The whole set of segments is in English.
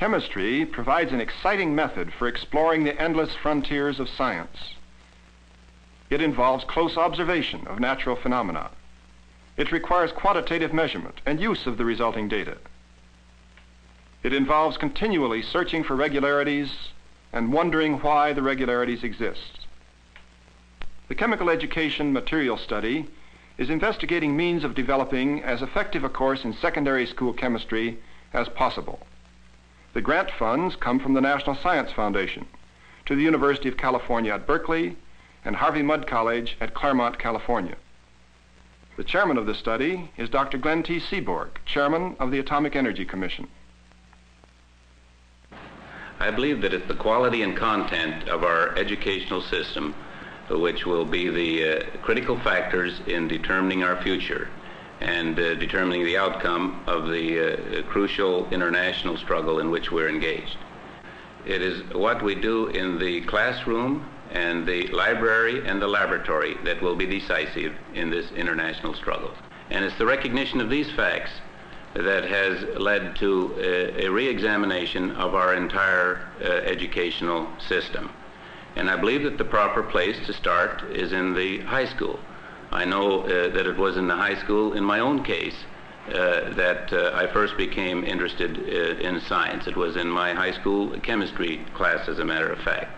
Chemistry provides an exciting method for exploring the endless frontiers of science. It involves close observation of natural phenomena. It requires quantitative measurement and use of the resulting data. It involves continually searching for regularities and wondering why the regularities exist. The chemical education material study is investigating means of developing as effective a course in secondary school chemistry as possible. The grant funds come from the National Science Foundation to the University of California at Berkeley and Harvey Mudd College at Claremont, California. The chairman of the study is Dr. Glenn T. Seaborg, chairman of the Atomic Energy Commission. I believe that it's the quality and content of our educational system which will be the uh, critical factors in determining our future and uh, determining the outcome of the uh, crucial international struggle in which we're engaged. It is what we do in the classroom and the library and the laboratory that will be decisive in this international struggle. And it's the recognition of these facts that has led to a, a re-examination of our entire uh, educational system. And I believe that the proper place to start is in the high school. I know uh, that it was in the high school, in my own case, uh, that uh, I first became interested uh, in science. It was in my high school chemistry class, as a matter of fact.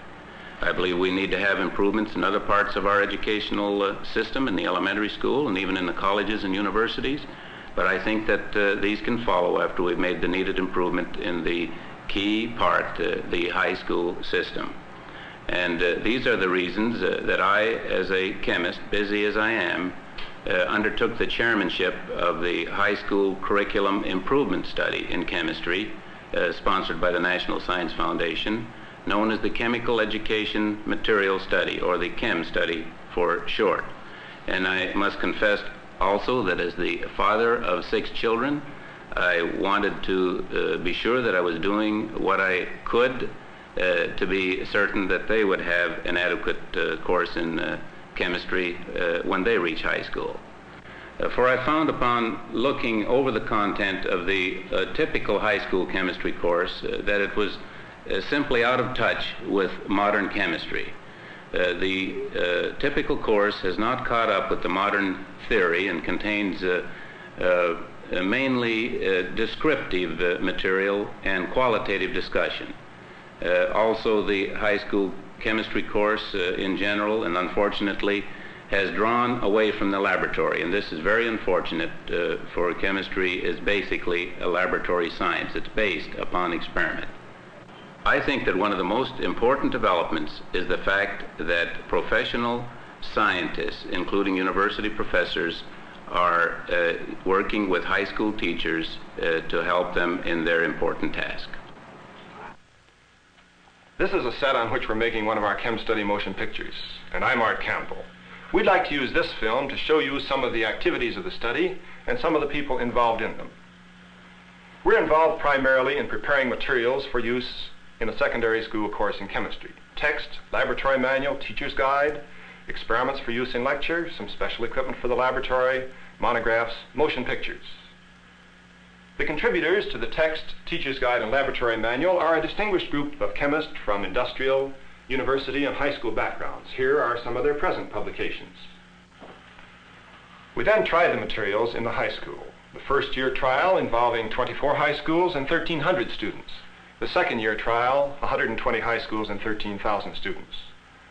I believe we need to have improvements in other parts of our educational uh, system, in the elementary school, and even in the colleges and universities. But I think that uh, these can follow after we've made the needed improvement in the key part, the high school system. And uh, these are the reasons uh, that I, as a chemist, busy as I am, uh, undertook the chairmanship of the high school curriculum improvement study in chemistry, uh, sponsored by the National Science Foundation, known as the Chemical Education Material Study, or the CHEM study for short. And I must confess also that as the father of six children, I wanted to uh, be sure that I was doing what I could to be certain that they would have an adequate uh, course in uh, chemistry when they reach high school. for I found upon looking over the content of the typical high school chemistry course that it was simply out of touch with modern chemistry. Uh, the uh, typical course has not caught up with the modern theory and contains uh, mainly descriptive material and qualitative discussion. Uh, also, the high school chemistry course uh, in general, and unfortunately, has drawn away from the laboratory. And this is very unfortunate uh, for chemistry is basically a laboratory science. It's based upon experiment. I think that one of the most important developments is the fact that professional scientists, including university professors, are uh, working with high school teachers uh, to help them in their important task. This is a set on which we're making one of our Chem Study motion pictures, and I'm Art Campbell. We'd like to use this film to show you some of the activities of the study and some of the people involved in them. We're involved primarily in preparing materials for use in a secondary school course in chemistry. Text, laboratory manual, teacher's guide, experiments for use in lecture, some special equipment for the laboratory, monographs, motion pictures. The contributors to the text, teacher's guide, and laboratory manual are a distinguished group of chemists from industrial, university, and high school backgrounds. Here are some of their present publications. We then tried the materials in the high school. The first year trial involving 24 high schools and 1,300 students. The second year trial, 120 high schools and 13,000 students.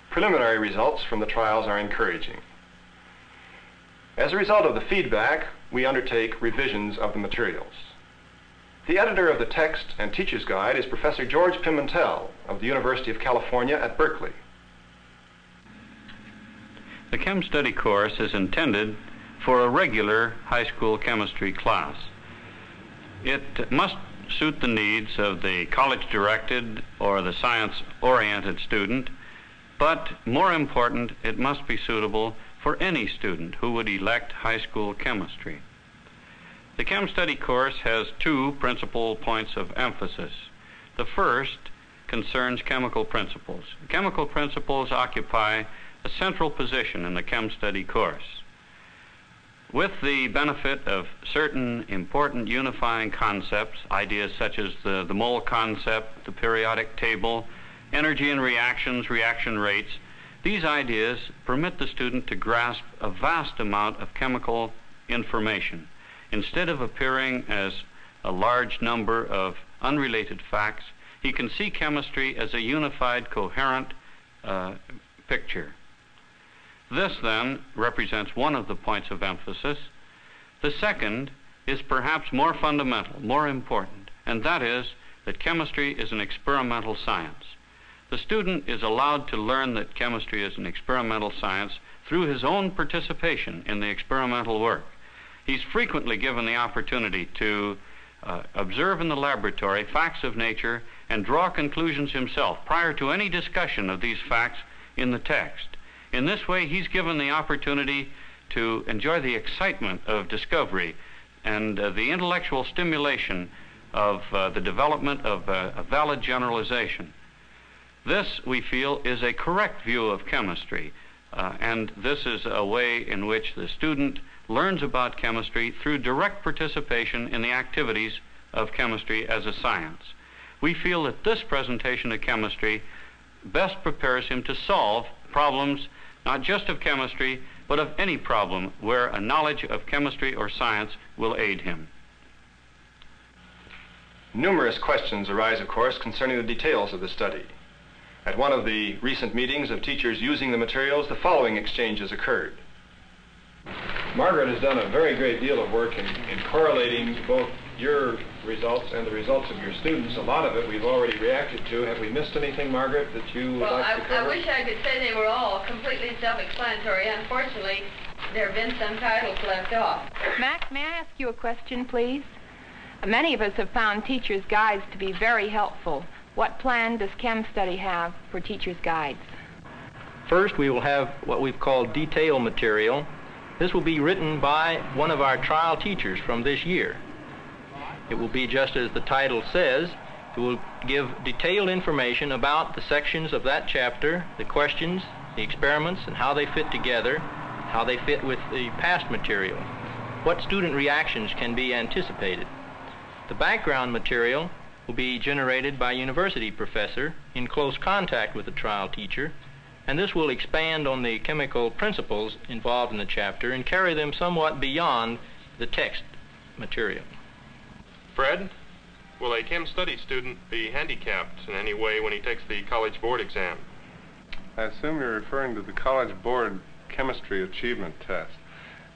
Preliminary results from the trials are encouraging. As a result of the feedback, we undertake revisions of the materials. The editor of the text and teacher's guide is Professor George Pimentel of the University of California at Berkeley. The Chem Study course is intended for a regular high school chemistry class. It must suit the needs of the college-directed or the science-oriented student, but more important, it must be suitable for any student who would elect high school chemistry. The Chem Study course has two principal points of emphasis. The first concerns chemical principles. Chemical principles occupy a central position in the Chem Study course. with the benefit of certain important unifying concepts, ideas such as the, the mole concept, the periodic table, energy and reactions, reaction rates, these ideas permit the student to grasp a vast amount of chemical information. Instead of appearing as a large number of unrelated facts, he can see chemistry as a unified, coherent uh, picture. This, then, represents one of the points of emphasis. The second is perhaps more fundamental, more important, and that is that chemistry is an experimental science. The student is allowed to learn that chemistry is an experimental science through his own participation in the experimental work. He's frequently given the opportunity to uh, observe in the laboratory facts of nature and draw conclusions himself prior to any discussion of these facts in the text. In this way, he's given the opportunity to enjoy the excitement of discovery and uh, the intellectual stimulation of uh, the development of uh, a valid generalization. This, we feel, is a correct view of chemistry, uh, and this is a way in which the student learns about chemistry through direct participation in the activities of chemistry as a science. We feel that this presentation of chemistry best prepares him to solve problems not just of chemistry, but of any problem where a knowledge of chemistry or science will aid him. Numerous questions arise, of course, concerning the details of the study. At one of the recent meetings of teachers using the materials, the following exchanges occurred. Margaret has done a very great deal of work in, in correlating both your results and the results of your students. A lot of it we've already reacted to. Have we missed anything, Margaret, that you would well, like I, to cover? I wish I could say they were all completely self-explanatory. Unfortunately, there have been some titles left off. Max, may I ask you a question, please? Many of us have found teachers' guides to be very helpful. What plan does Chem Study have for teachers' guides? First, we will have what we've called detail material. This will be written by one of our trial teachers from this year. It will be just as the title says. It will give detailed information about the sections of that chapter, the questions, the experiments, and how they fit together, how they fit with the past material, what student reactions can be anticipated. The background material will be generated by university professor in close contact with the trial teacher, and this will expand on the chemical principles involved in the chapter and carry them somewhat beyond the text material. Fred, will a chem study student be handicapped in any way when he takes the college board exam? I assume you're referring to the College Board Chemistry Achievement Test.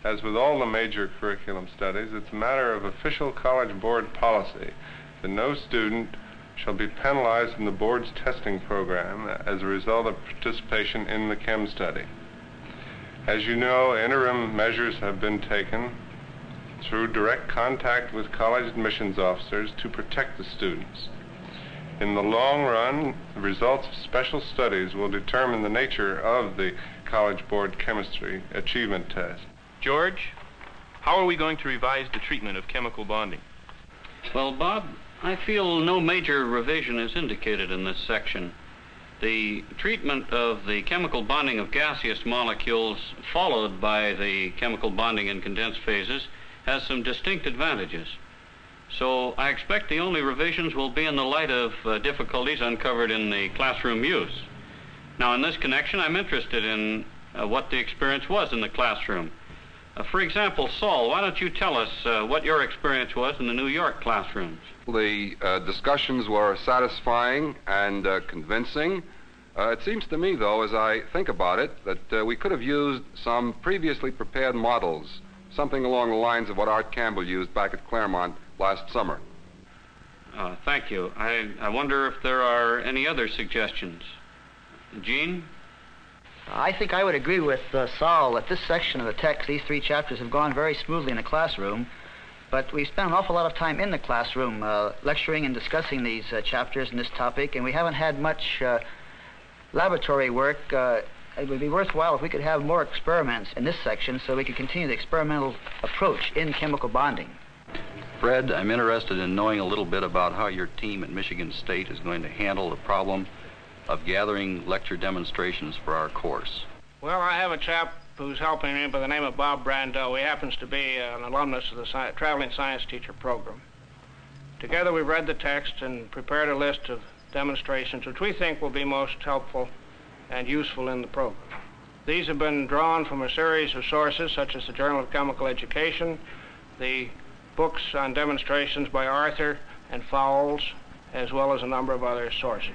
As with all the major curriculum studies, it's a matter of official College Board policy that no student shall be penalized in the board's testing program as a result of participation in the chem study. As you know, interim measures have been taken through direct contact with college admissions officers to protect the students. In the long run, the results of special studies will determine the nature of the College Board Chemistry Achievement Test. George, how are we going to revise the treatment of chemical bonding? Well, Bob, I feel no major revision is indicated in this section. The treatment of the chemical bonding of gaseous molecules followed by the chemical bonding in condensed phases has some distinct advantages. So I expect the only revisions will be in the light of uh, difficulties uncovered in the classroom use. Now, in this connection, I'm interested in uh, what the experience was in the classroom. Uh, for example, Saul, why don't you tell us uh, what your experience was in the New York classrooms? The uh, discussions were satisfying and uh, convincing. it seems to me, though, as I think about it, that we could have used some previously prepared models something along the lines of what Art Campbell used back at Claremont last summer. Uh, thank you. I, I wonder if there are any other suggestions. Gene? I think I would agree with uh, Saul that this section of the text, these three chapters, have gone very smoothly in the classroom. But we spent an awful lot of time in the classroom uh, lecturing and discussing these uh, chapters and this topic, and we haven't had much uh, laboratory work uh, it would be worthwhile if we could have more experiments in this section so we could continue the experimental approach in chemical bonding. Fred, I'm interested in knowing a little bit about how your team at Michigan State is going to handle the problem of gathering lecture demonstrations for our course. Well, I have a chap who's helping me by the name of Bob Brando. He happens to be an alumnus of the sci Traveling Science Teacher Program. Together we've read the text and prepared a list of demonstrations which we think will be most helpful and useful in the program. These have been drawn from a series of sources such as the Journal of Chemical Education, the books on demonstrations by Arthur and Fowles, as well as a number of other sources.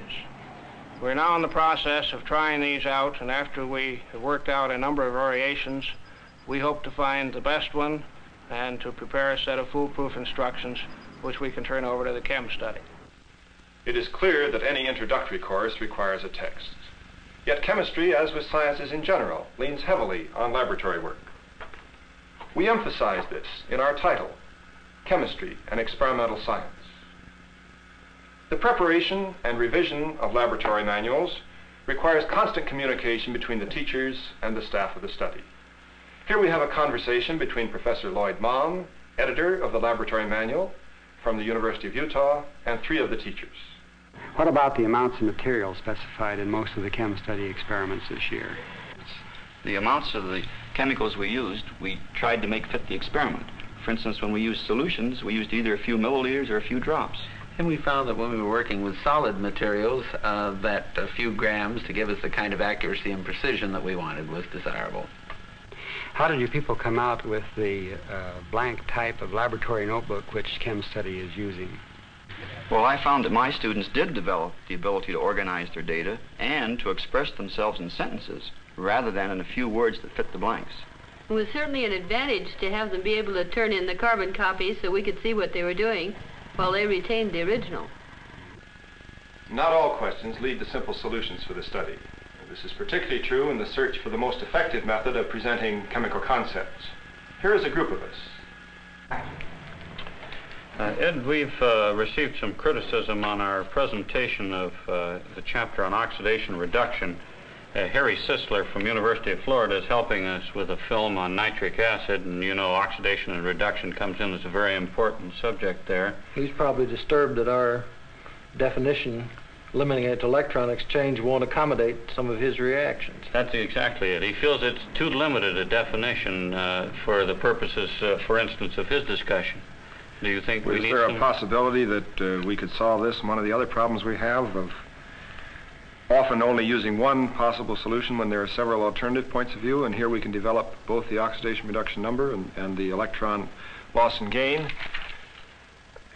We're now in the process of trying these out, and after we have worked out a number of variations, we hope to find the best one and to prepare a set of foolproof instructions which we can turn over to the chem study. It is clear that any introductory course requires a text. Yet chemistry, as with sciences in general, leans heavily on laboratory work. We emphasize this in our title, Chemistry and Experimental Science. The preparation and revision of laboratory manuals requires constant communication between the teachers and the staff of the study. Here we have a conversation between Professor Lloyd Malm, editor of the laboratory manual from the University of Utah, and three of the teachers. What about the amounts of material specified in most of the chem study experiments this year? The amounts of the chemicals we used, we tried to make fit the experiment. For instance, when we used solutions, we used either a few milliliters or a few drops. And we found that when we were working with solid materials, uh, that a few grams to give us the kind of accuracy and precision that we wanted was desirable. How did your people come out with the uh, blank type of laboratory notebook which Chem Study is using? Well, I found that my students did develop the ability to organize their data and to express themselves in sentences rather than in a few words that fit the blanks. It was certainly an advantage to have them be able to turn in the carbon copies so we could see what they were doing while they retained the original. Not all questions lead to simple solutions for the study. This is particularly true in the search for the most effective method of presenting chemical concepts. Here is a group of us. Uh, Ed, we've uh, received some criticism on our presentation of uh, the chapter on oxidation reduction. Uh, Harry Sisler from University of Florida is helping us with a film on nitric acid, and you know oxidation and reduction comes in as a very important subject there. He's probably disturbed that our definition limiting it to electron exchange won't accommodate some of his reactions. That's exactly it. He feels it's too limited a definition uh, for the purposes, uh, for instance, of his discussion. Do you think well, we is need there some... a possibility that uh, we could solve this? and One of the other problems we have of often only using one possible solution when there are several alternative points of view, and here we can develop both the oxidation reduction number and, and the electron loss and gain.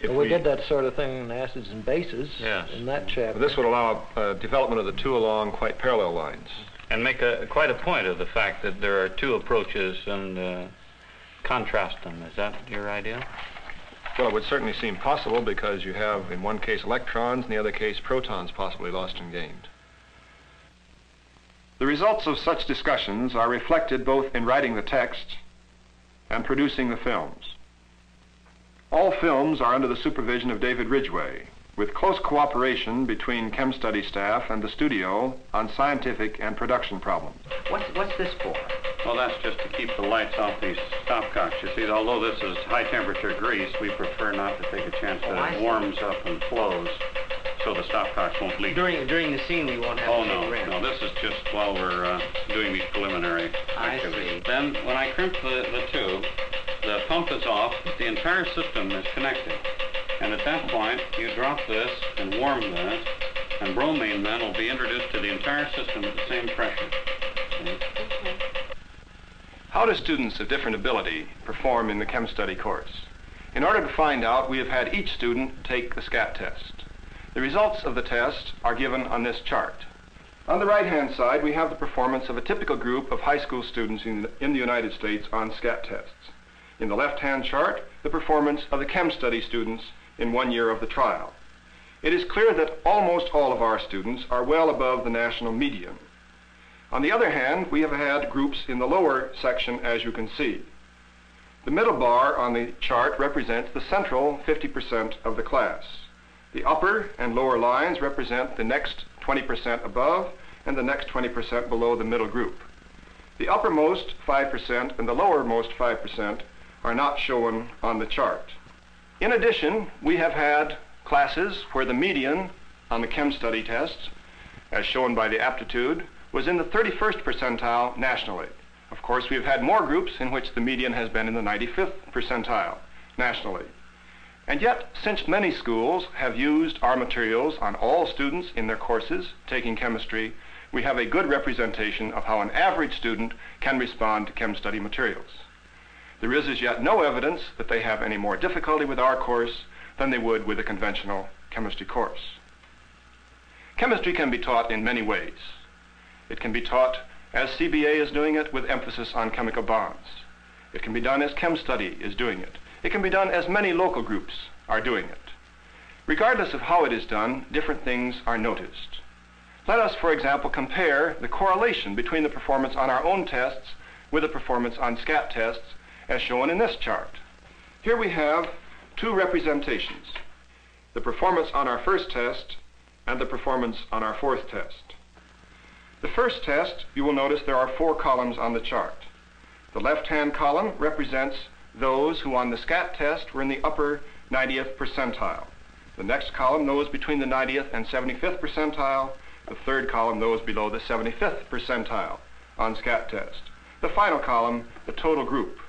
If well, we, we, did that sort of thing in acids and bases yes. in that chapter. Well, this would allow uh, development of the two along quite parallel lines. And make a, quite a point of the fact that there are two approaches and uh, contrast them. Is that your idea? Well, it would certainly seem possible because you have, in one case, electrons, in the other case, protons possibly lost and gained. The results of such discussions are reflected both in writing the text and producing the films. All films are under the supervision of David Ridgway, with close cooperation between Chem Study staff and the studio on scientific and production problems. What's, what's this for? Well, that's just to keep the lights off these stopcocks. You see, although this is high temperature grease, we prefer not to take a chance that oh, it warms up and flows so the stopcocks won't leak. During during the scene, we won't have oh, to no, rim. no, this is just while we're uh, doing these preliminary I activities. see. Then, when I crimp the, the tube, the pump is off, the entire system is connected. And at that point, you drop this and warm this, and bromine then will be introduced to the entire system at the same pressure. How do students of different ability perform in the chem study course? In order to find out, we have had each student take the SCAT test. The results of the test are given on this chart. On the right-hand side, we have the performance of a typical group of high school students in, in the United States on SCAT tests. In the left-hand chart, the performance of the chem study students in one year of the trial. It is clear that almost all of our students are well above the national median. On the other hand, we have had groups in the lower section, as you can see. The middle bar on the chart represents the central 50% of the class. The upper and lower lines represent the next 20% above and the next 20% below the middle group. The uppermost 5% and the lowermost 5% are not shown on the chart. In addition, we have had classes where the median on the chem study tests, as shown by the aptitude, was in the 31st percentile nationally. Of course, we've had more groups in which the median has been in the 95th percentile nationally. And yet, since many schools have used our materials on all students in their courses taking chemistry, we have a good representation of how an average student can respond to chem study materials. There is as yet no evidence that they have any more difficulty with our course than they would with a conventional chemistry course. Chemistry can be taught in many ways. It can be taught as CBA is doing it with emphasis on chemical bonds. It can be done as Chem Study is doing it. It can be done as many local groups are doing it. Regardless of how it is done, different things are noticed. Let us, for example, compare the correlation between the performance on our own tests with the performance on SCAT tests as shown in this chart. Here we have two representations, the performance on our first test and the performance on our fourth test. The first test, you will notice there are four columns on the chart. The left-hand column represents those who on the SCAT test were in the upper 90th percentile. The next column, those between the 90th and 75th percentile. The third column, those below the 75th percentile on SCAT test. The final column, the total group.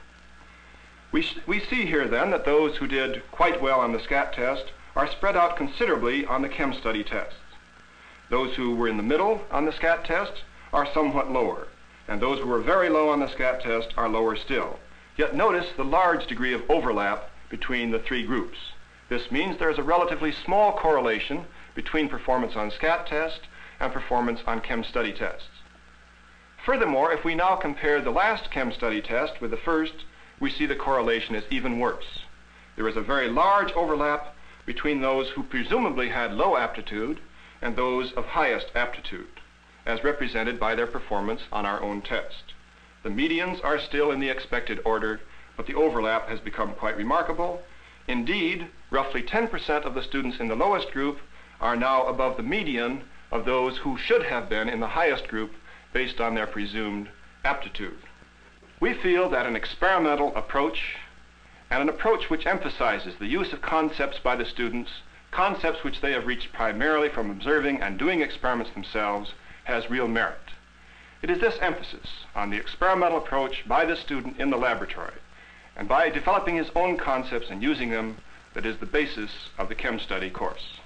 We, we see here then that those who did quite well on the SCAT test are spread out considerably on the chem study tests. Those who were in the middle on the SCAT test are somewhat lower, and those who were very low on the SCAT test are lower still. Yet notice the large degree of overlap between the three groups. This means there is a relatively small correlation between performance on SCAT test and performance on chem study tests. Furthermore, if we now compare the last chem study test with the first, we see the correlation is even worse. There is a very large overlap between those who presumably had low aptitude and those of highest aptitude, as represented by their performance on our own test. The medians are still in the expected order, but the overlap has become quite remarkable. Indeed, roughly 10% of the students in the lowest group are now above the median of those who should have been in the highest group based on their presumed aptitude. We feel that an experimental approach and an approach which emphasizes the use of concepts by the students, concepts which they have reached primarily from observing and doing experiments themselves, has real merit. It is this emphasis on the experimental approach by the student in the laboratory and by developing his own concepts and using them that is the basis of the chem study course.